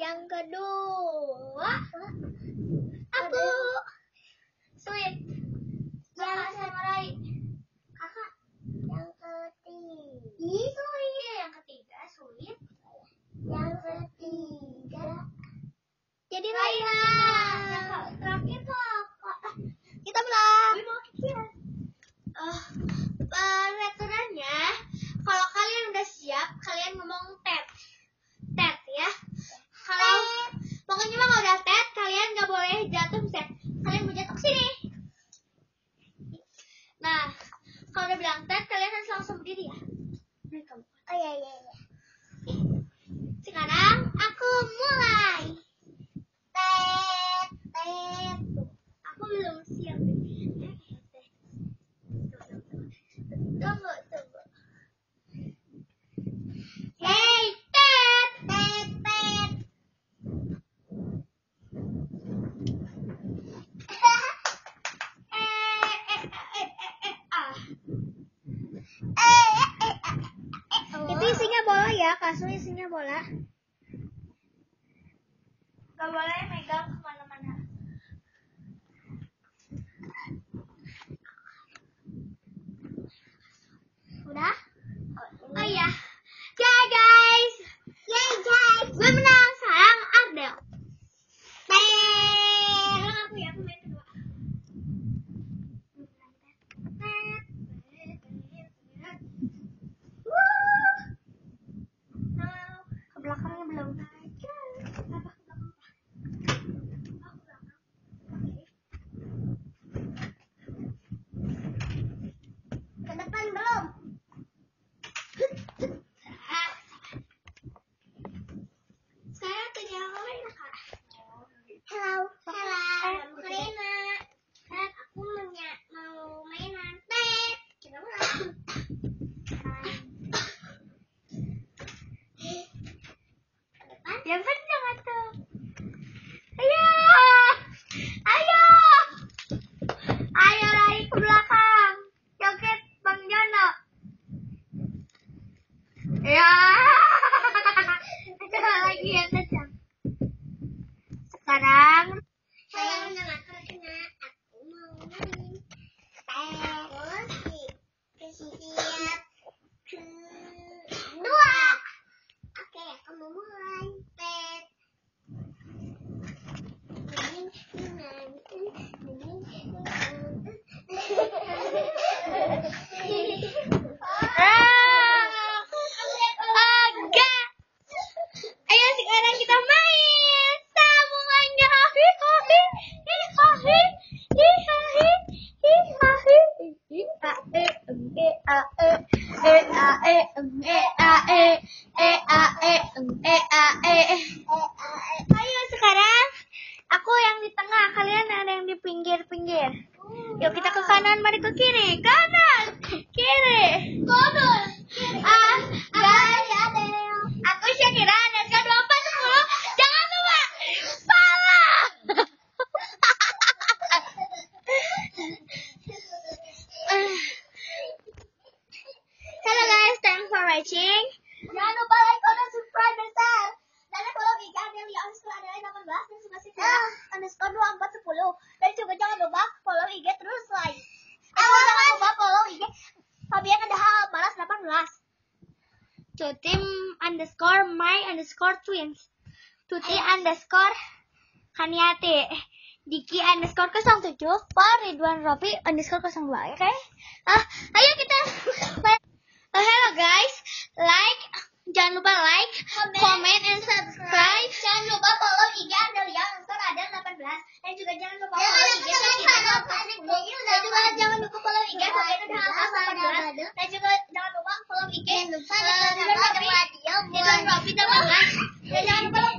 Yang kedua. Aku. Sweet. Bilang tet, kalian harus langsung berdiri ya. Oh iya iya iya. ¿acaso diseña bola? La bola de Megan Ke depan. Yang kencang atuh. Ayo, ayo, ayo lari ke belakang. Joget Bang Jono. Ya. Coba lagi yang kencang. Sekarang saya menang karena aku mau main. Terus siap kedua. Oke, aku mau mulai. Pet. Agak. Ayo sekarang kita main sambungannya hahi hahi hi hahi hi hahi hi hahi hi a e em e a e e a e em e a e e a e em e a e. Ayo sekarang aku yang di tengah kalian ada yang di pinggir-pinggir. Yuk kita ke kanan mari ke kiri. Kanan kiri. Kanan ah guys aku Syakira dan sekarang dua empat sepuluh jangan lupa salah Hello guys, thanks for watching. Jangan lupa like, comment, subscribe, dan share. Dan follow IG Adelia underscore Adelia 18 dan juga Sisira underscore 2410. Dan juga jangan lupa follow IG terus like. Juga jangan lupa follow IG Fabian ada hal balas 18. Tutim underscore my underscore twins. Tuti underscore Kaniate. Diki underscore 07. Pak Ridwan Rofi underscore 02. Oke? Ah, ayo kita. Uh, hello guys. Like. Jangan lupa like, comment, and subscribe. Jangan lupa follow IG Adelia underscore Adel 18. Dan juga jangan lupa follow IG Fabian 40. Dan juga jangan lupa follow IG Fabian ada hal 18. Dan juga jangan lupa follow IG Ridwan Rofi Ridwan Rofi